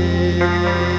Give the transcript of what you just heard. Música